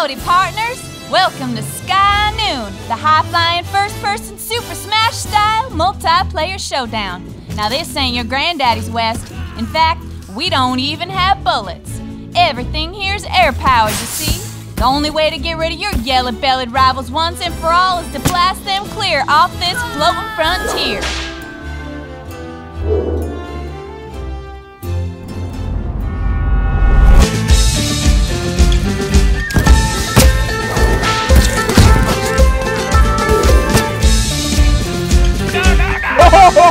Howdy, partners! Welcome to Sky Noon, the high flying first person Super Smash style multiplayer showdown. Now, this ain't your granddaddy's West. In fact, we don't even have bullets. Everything here's air powered, you see. The only way to get rid of your yellow bellied rivals once and for all is to blast them clear off this floating frontier.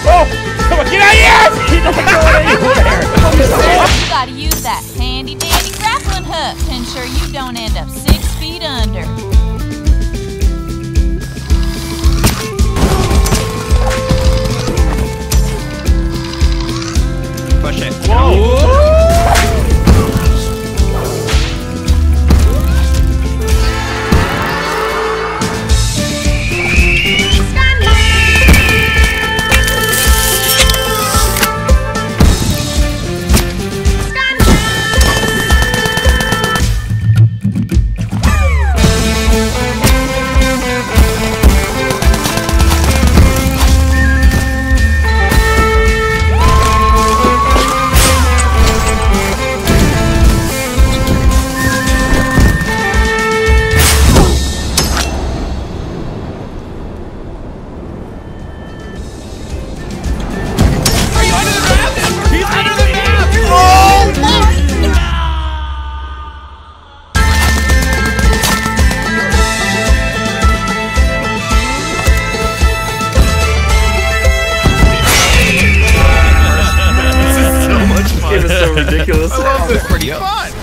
Come on, get out of here! He doesn't go anywhere! You gotta use that handy dandy grappling hook to ensure you don't end up six feet under. Push it. Whoa! ridiculous. I love this. Pretty fun.